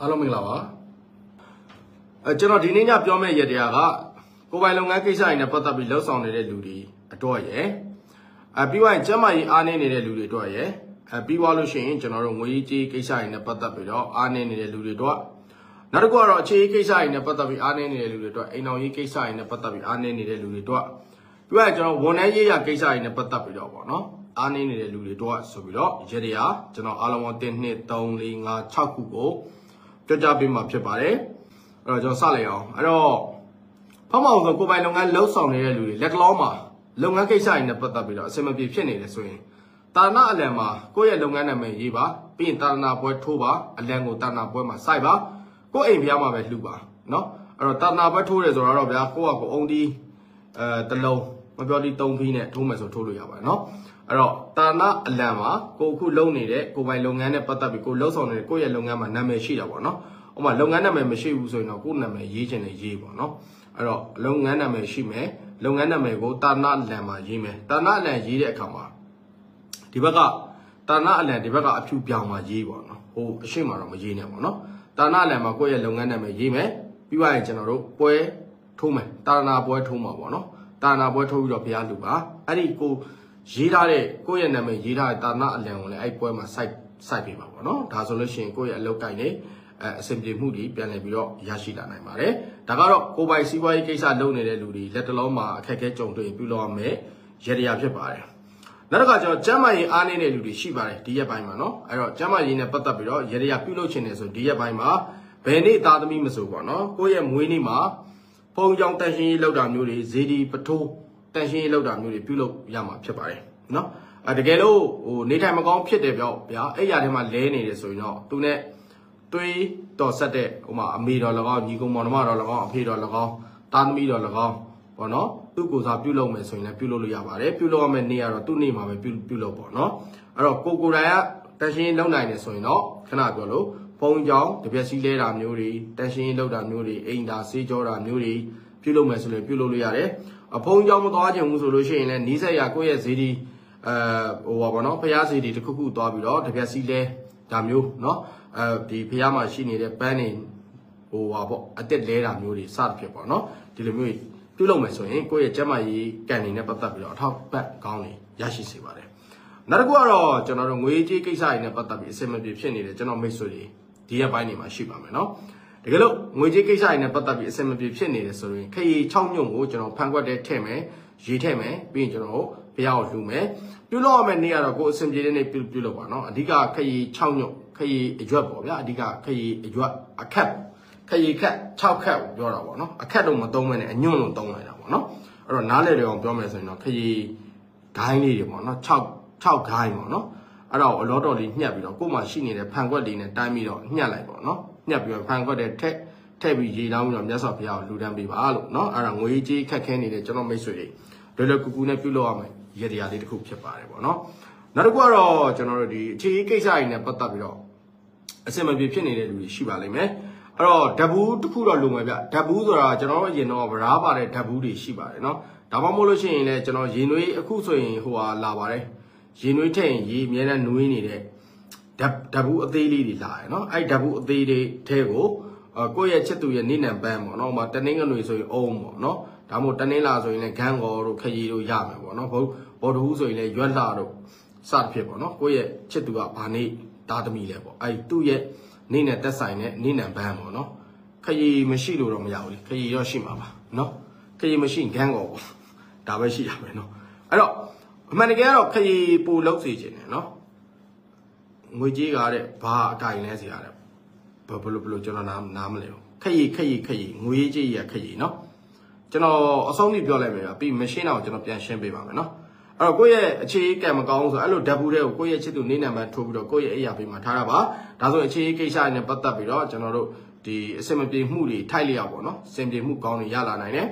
အားလုံးမင်္ဂလာပါအဲကျွန်တော်ဒီနေ့ညပြောမယ့်ရတရားကကိုယ်ပိုင်လုပ်ငန်းကိစ္စတွေနဲ့ပတ်သက်ပြီးလှုပ်ဆောင်နေတဲ့လူတွေအတွက်ရယ်အဲပြီးသွားရင်ကျန်းမာရေးအားနည်းနေတဲ့လူတွေအတွက်ရယ်အဲပြီးသွားလို့ရှိရင်ကျွန်တော်တို့ငွေကြီးကိစ္စတွေနဲ့ပတ်သက်ပြီးတော့အားနည်းနေတဲ့လူတွေအတွက်နောက်တစ်ခုကတော့အခြေရေးကိစ္စတွေနဲ့ပတ်သက်ပြီးအားနည်းနေတဲ့လူတွေအတွက်အိမ်အောင်ရေးကိစ္စတွေနဲ့ပတ်သက်ပြီးအားနည်းနေတဲ့လူတွေအတွက်ပြီးသွားရင်ကျွန်တော်ဝန်ထမ်းရေးရကိစ္စတွေနဲ့ပတ်သက်ပြီးတော့ပေါ့နော်အားနည်းနေတဲ့လူတွေတော့ဆိုပြီးတော့ရတရားကျွန်တော်အားလုံးပေါင်း1 2 3 4 5 6ခုကို ပြောကြားပေးမှာဖြစ်ပါတယ်အဲ့တော့ကျွန်တော်စလိုက်အောင်အဲ့တော့ဖမောင်ဆိုကိုယ်ပိုင်လုပ်ငန်းလှုပ်ဆောင်နေတဲ့လူတွေလက်ကလောမှာလုပ်ငန်းကိစ္စတွေနဲ့ပတ်သက်ပြီးတော့အဆင်မပြေဖြစ်နေတယ်ဆိုရင်တာနာအလံမှာကိုယ့်ရဲ့လုပ်ငန်းနာမည်ရေးပါပြီးရင်တာနာပွဲထိုးပါအလံကိုတာနာပွဲမှာစိုက်ပါကိုယ့်အိမ်ဖျားမှာပဲလှူပါเนาะအဲ့တော့တာနာပွဲထိုးတယ်ဆိုတော့ဗျာကိုယ့်ကကိုအုံဒီအဲတလုံးမပြောဒီ3ဖီးနဲ့ထိုးမယ်ဆိုထိုးလို့ရပါတယ်เนาะ အဲ့တော့တာနာအလံမှာကိုအခုလုပ်နေတဲ့ကိုပိုင်လုပ်ငန်းနဲ့ပတ်သက်ပြီးကိုလှုပ်ဆောင်နေတဲ့ကိုယ့်ရဲ့လုပ်ငန်းမှာနာမည်ရှိတာပေါ့နော်။ဥပမာလုပ်ငန်းနာမည်မရှိဘူးဆိုရင်တော့ကိုယ့်နာမည်ရေးချင်တယ်ရေးပေါ့နော်။အဲ့တော့လုပ်ငန်းနာမည်ရှိမယ်။လုပ်ငန်းနာမည်ကိုတာနာအလံမှာရေးမယ်။တာနာအလံရေးတဲ့အခါမှာဒီဘက်ကတာနာအလံဒီဘက်ကအဖြူပြောင်မှာရေးပေါ့နော်။ဟိုအရှိမတော့မရေးနဲ့ပေါ့နော်။တာနာအလံမှာကိုယ့်ရဲ့လုပ်ငန်းနာမည်ရေးမယ်။ပြီးသွားရင်ကျွန်တော်တို့ပွဲထိုးမယ်။တာနာပွဲထိုးမှာပေါ့နော်။တာနာပွဲထိုးပြီးတော့ဘုရားလူပါ။အဲ့ဒီကို ရေးထားတဲ့ကိုယ့်ရဲ့နာမည်ရေးထားတဲ့တာနာအလံကိုလည်းအဲ့ပွဲမှာစိုက်စိုက်ပေးပါပေါ့နော်ဒါဆိုလို့ရှိရင်ကိုယ့်ရဲ့အလုပ်ကိုင်နေအဲအဆင်ပြေမှုတွေပြန်လည်ပြီးတော့ရရှိလာနိုင်ပါတယ်ဒါကတော့ကိုယ်ပိုင်စီးပွားရေးကိစ္စလုပ်နေတဲ့လူတွေလက်တလုံးမှာအခက်အခဲကြုံတွေ့ပြုလုပ်ရမယ်ရတရားဖြစ်ပါတယ်နောက်တစ်ခါကျတော့ကျမ်းမာရေးအားနည်းတဲ့လူတွေရှိပါတယ်ဒီရက်ပိုင်းမှာနော်အဲ့တော့ကျမ်းမာရေးနဲ့ပတ်သက်ပြီးတော့ရတရားပြုလုပ်ခြင်းနေဆိုဒီရက်ပိုင်းမှာဘယ်နေ့သားသမီးမဆိုပေါ့နော်ကိုယ့်ရဲ့မွေးနေ့မှာဖုံကြောင်တန်ရှင်းရေးလောက်တာမျိုးတွေဇေဒီပထိုး တန်ရှင်းရေးလောက်တာမျိုးတွေပြုလုပ်ရမှာဖြစ်ပါတယ်နော်အဲတကယ်လို့ဟိုနေထိုင်မကောင်းဖြစ်တယ်ပြောဗျာအဲ့ရထဲမှာလဲနေတယ်ဆိုရင်တော့သူနဲ့တွေးတော်ဆက်တဲ့ဟိုမှာအမေတော်၎င်းညီကောင်မောင်နှမတော်၎င်းအဖေတော်၎င်းတာသမီတော်၎င်းပေါ့နော်သူ့ကိုယ်စားပြုလုပ်မယ်ဆိုရင်လည်းပြုလုပ်လို့ရပါတယ်ပြုလုပ်ရမယ့်နေ့ကတော့သူ့နေ့မှာပဲပြုပြုလုပ်ပေါ့နော်အဲ့တော့ကိုကိုယ်တိုင်ကတန်ရှင်းလုံနိုင်တယ်ဆိုရင်တော့ခဏပြောလို့ဖုံးကြောင်တပြက်စီးလဲတာမျိုးတွေတန်ရှင်းလောက်တာမျိုးတွေအိမ်သာဆေးကြောတာမျိုးတွေပြုလုပ်မယ်ဆိုရင်ပြုလုပ်လို့ရတယ် အဖုံးကြောင်မသွားခြင်းဘူးဆိုလို့ရှိရင်လည်းနီးစက်ရကိုယ့်ရဲ့ဈေးဒီအဲဟိုပါဘောနော်ဖျားစီတွေတစ်ခုခုသွားပြီးတော့တပြက်စီလဲဒါမျိုးเนาะအဲဒီဖျားမှာရှိနေတဲ့ပန်းနေဟိုပါပေါ့အတက်လဲတာမျိုးတွေစသဖြင့်ပေါ့နော်ဒီလိုမျိုးပြုလုပ်မယ်ဆိုရင်ကိုယ့်ရဲ့ကျန်းမာရေးကန်နေနဲ့ပတ်သက်ပြီးတော့အထောက်ပံ့ကောင်းနေရရှိစေပါတယ်နောက်တစ်ခုကတော့ကျွန်တော်တို့ငွေကြေးကိစ္စတွေနဲ့ပတ်သက်ပြီးအဆင်မပြေဖြစ်နေတဲ့ကျွန်တော်မိတ်ဆွေတွေဒီရက်ပိုင်းတွေမှာရှိပါမယ်เนาะ တကယ်လို့ငွေကြေးကိစ္စတွေနဲ့ပတ်သက်ပြီးအဆင်မပြေဖြစ်နေတယ်ဆိုရင်ခရီး6ညုံကိုကျွန်တော်ဖန်ခွက်တဲ့ထည့်မယ်ရေးထည့်မယ်ပြီးရင်ကျွန်တော်ဘုရားကိုလှူမယ်ပြုလုပ်ရမယ့်နေ့ကတော့ကိုယ်အစဉ်ပြေတဲ့နေ့ပြုပြုလုပ်ပါနော်အဓိကခရီး6ညုံခရီးအရွက်ပေါ့ဗျာအဓိကခရီးအရွက်အခက်ခရီးခက်6ခက်ပြောတာပေါ့နော်အခက်တော့မသုံးမနဲ့အညွန့်လို့သုံးလိုက်တာပေါ့နော်အဲ့တော့နားလေတယ်အောင်ပြောမယ်ဆိုရင်တော့ခရီးဂိုင်းလေးတွေပေါ့နော်6 6ဂိုင်းပေါ့နော် အဲ့တော့အလောတော်လေးညှက်ပြီးတော့ကို့မှာရှိနေတဲ့ဖန်ခွက်လေးနဲ့တိုင်းပြီးတော့ညှက်လိုက်ပေါ့နော်ညှက်ပြီးတော့ဖန်ခွက်တဲ့ထက်ထည့်ပြီးရေလောင်းပြီးတော့မြတ်စွာဘုရားကိုလူတန်းပေးပါလို့เนาะအဲ့ဒါငွေကြေးခက်ခဲနေတဲ့ကျွန်တော်မိတ်ဆွေတွေလွယ်လွယ်ကူကူနဲ့ပြုလုပ်ရမယ်ရတရားလေးတစ်ခုဖြစ်ပါတယ်ပေါ့နော်နောက်တစ်ခုကတော့ကျွန်တော်တို့ဒီအခြေအကိစ္စတွေနဲ့ပတ်သက်ပြီးတော့အစင်မပြေဖြစ်နေတဲ့လူတွေရှိပါလိမ့်မယ်အဲ့တော့ဓဘူးတစ်ခုတော့လုံမယ်ဗျဓဘူးဆိုတာကျွန်တော်တို့အရင်တော့ဗရားပါတဲ့ဓဘူးတွေရှိပါတယ်နော်ဒါမှမဟုတ်လို့ရှိရင်လည်းကျွန်တော်ရေနွေးအခုဆိုရင်ဟိုဟာလာပါတယ် ရေနွေးထည့်ရင်ရေအများနဲ့နွေးနေတဲ့ဓဘူးအသေးလေးတွေလာရယ်နော်အဲ့ဓဘူးအသေးလေးထဲကိုကိုယ့်ရဲ့ချစ်သူရဲ့နေနံပန်းပေါ့နော်ဟိုမှာတနင်္ဂနွေဆိုရင်အုံးပေါ့နော်ဒါမှမဟုတ်တနင်္လာဆိုရင်လည်းဂန်းကောတို့ခရီတို့ရမယ်ပေါ့နော်ဘုဘော်ဒဟူးဆိုရင်လည်းရွက်လာတို့စသဖြင့်ပေါ့နော်ကိုယ့်ရဲ့ချစ်သူကဘာနေသားသမီးလဲပေါ့အဲ့သူ့ရဲ့နေနဲ့တက်ဆိုင်တဲ့နေနံပန်းပေါ့နော်ခရီမရှိလို့တော့မရဘူးလေခရီတော့ရှိမှာပါနော်ခရီမရှိဂန်းကောပေါ့ဒါပဲရှိရမယ်နော်အဲ့တော့ အမှန်တကယ်ကတော့ခရီပိုလုံးစေခြင်းတယ်နော်ငွေကြေးကားတဲ့ဘာအကင်လဲစီရတယ်ဘယ်လိုဘယ်လိုကျွန်တော်နားနားမလဲခရီခရီခရီငွေကြေးရခရီနော်ကျွန်တော်အဆုံးထိပြောလိုက်မယ်ပြီးမရှင်းတော့ကျွန်တော်ပြန်ရှင်းပေးပါမယ်နော်အဲ့တော့ကိုယ့်ရဲ့အခြေအကံမကောင်းဆိုအဲ့လိုဓာတ်ဘူးတွေကိုကိုယ့်ရဲ့ချစ်သူနေနံပါတ်ထိုးပြီးတော့ကိုယ့်ရဲ့အိယာပေးမှာထားတာပါဒါဆိုအခြေအကိစ္စနဲ့ပတ်သက်ပြီးတော့ကျွန်တော်တို့ဒီအစင်မပြေမှုတွေထိုက်လျောက်ပေါ့နော်စင်ပြေမှုကောင်းတွေရလာနိုင်တယ်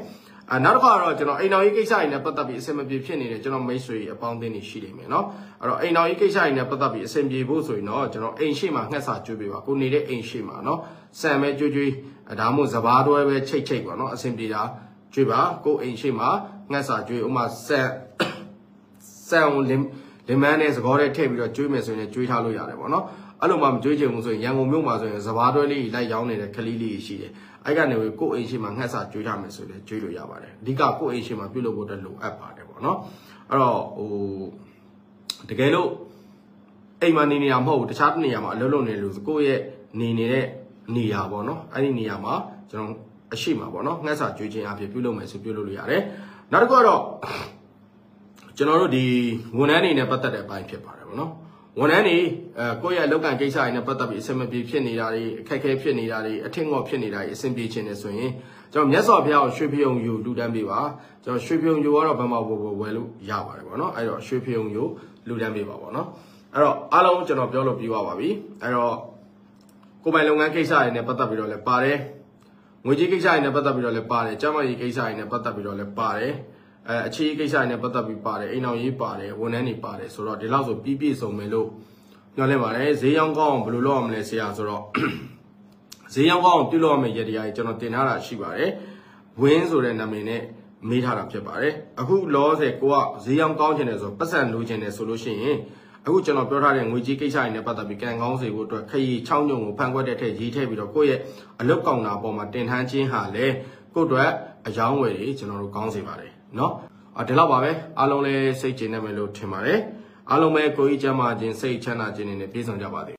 အာနောက်တစ်ခါတော့ကျွန်တော်အိမ်တော်ရေးကိစ္စတွေနဲ့ပတ်သက်ပြီးအဆင်မပြေဖြစ်နေတဲ့ကျွန်တော်မိတ်ဆွေအပေါင်းအသင်းတွေရှိနေမယ်เนาะအဲ့တော့အိမ်တော်ရေးကိစ္စတွေနဲ့ပတ်သက်ပြီးအဆင်ပြေဖို့ဆိုရင်တော့ကျွန်တော်အိမ်ရှိမှငှက်စာကျွေးပေးပါကိုနေတဲ့အိမ်ရှိမှเนาะဆံပဲကျွေးကျွေးဒါမှမဟုတ်စဘာတွဲပဲချိတ်ချိတ်ပေါ့เนาะအဆင်ပြေတာကျွေးပါကိုအိမ်ရှိမှငှက်စာကျွေးဥမာဆန်ဆန်လင်လင်မန်းနဲ့စကောတဲ့ထည့်ပြီးတော့ကျွေးမယ်ဆိုရင်ကျွေးထားလို့ရတယ်ပေါ့နော် အဲ့လိုမှမကြွေးချင်ဘူးဆိုရင်ရန်ကုန်မြို့မှာဆိုရင်စဘာတွဲလေးလိုက်ရောင်းနေတဲ့ကလေးလေးရှိတယ်အဲ့ကနေကိုယ့်အိမ်ရှိမှာငှက်စာကြွေးကြမယ်ဆိုရင်ကြွေးလို့ရပါတယ်အဓိကကိုယ့်အိမ်ရှိမှာပြုလုပ်ဖို့အတွက်လိုအပ်ပါတယ်ပေါ့နော်အဲ့တော့ဟိုတကယ်လို့အိမ်မှာနေနေရမဟုတ်ဘူးတခြားတစ်နေရာမှာအလုပ်လုပ်နေလို့ကိုယ့်ရဲ့နေနေတဲ့နေရာပေါ့နော်အဲ့ဒီနေရာမှာကျွန်တော်အရှိမှာပေါ့နော်ငှက်စာကြွေးခြင်းအဖြစ်ပြုလုပ်မယ်ဆိုပြုလုပ်လို့ရတယ်နောက်တစ်ခုကတော့ကျွန်တော်တို့ဒီဝန်ထမ်းတွေနဲ့ပတ်သက်တဲ့အပိုင်းဖြစ်ပါတယ်ပေါ့နော် ဝန်ထမ်းတွေအဲကိုယ့်ရဲ့လောက်ကန်ကိစ္စတွေနဲ့ပတ်သက်ပြီးအဆင်မပြေဖြစ်နေတာတွေအခက်အခဲဖြစ်နေတာတွေအထင်ငေါဖြစ်နေတာတွေအဆင်ပြေခြင်းနေဆိုရင်ကျွန်တော်မြတ်စွာဘုရားကိုရွှေဖယုံယူလူတန်းပေးပါကျွန်တော်ရွှေဖယုံယူကတော့ဘယ်မှာဝယ်ဝယ်လို့ရပါတယ်ပေါ့နော်အဲ့တော့ရွှေဖယုံယူလူတန်းပေးပါပေါ့နော်အဲ့တော့အားလုံးကျွန်တော်ပြောလို့ပြီးသွားပါပြီအဲ့တော့ကိုယ်ပိုင်လုပ်ငန်းကိစ္စတွေနဲ့ပတ်သက်ပြီးတော့လည်းပါတယ်ငွေကြေးကိစ္စတွေနဲ့ပတ်သက်ပြီးတော့လည်းပါတယ်ကျန်းမာရေးကိစ္စတွေနဲ့ပတ်သက်ပြီးတော့လည်းပါတယ် အဲအခြေရေးကိစ္စတွေနဲ့ပတ်သက်ပြီးပါတယ်အိမ်အောင်ရေးပါတယ်ဝန်ထမ်းတွေပါတယ်ဆိုတော့ဒီလောက်ဆိုပြီးပြည့်စုံမယ်လို့ပြောလဲပါတယ်ဈေးရောင်းကောင်းအောင်ဘယ်လိုလုပ်ရမလဲဆရာဆိုတော့ဈေးရောင်းကောင်းအောင်ပြုလုပ်ရမယ့်ရတရားကြီးကျွန်တော်တင်ထားတာရှိပါတယ်ဝင်းဆိုတဲ့နာမည်နဲ့မေးထားတာဖြစ်ပါတယ်အခုလောဆယ်ကိုကဈေးရောင်းကောင်းချင်တယ်ဆိုပတ်စံလိုချင်တယ်ဆိုလို့ရှိရင်အခုကျွန်တော်ပြောထားတဲ့ငွေကြီးကိစ္စတွေနဲ့ပတ်သက်ပြီးကံကောင်းစေဖို့အတွက်ခရီးချောင်းညုံကိုဖန်ခွက်တဲ့ထက်ရေးထည့်ပြီးတော့ကိုယ့်ရဲ့အလုတ်ကောင်တာပေါ်မှာတင်ထမ်းခြင်းဟာလေကိုယ့်အတွက်အယောင်းဝယ်တွေကျွန်တော်တို့ကောင်းစေပါတယ် เนาะအဒီလောက်ပါပဲအားလုံးလည်းစိတ်ကျဉ်နေမယ်လို့ထင်ပါတယ်အားလုံးပဲကိုကြီးကျမ်းမာခြင်းစိတ်ချမ်းသာခြင်းတွေနဲ့ပြည့်စုံကြပါစေ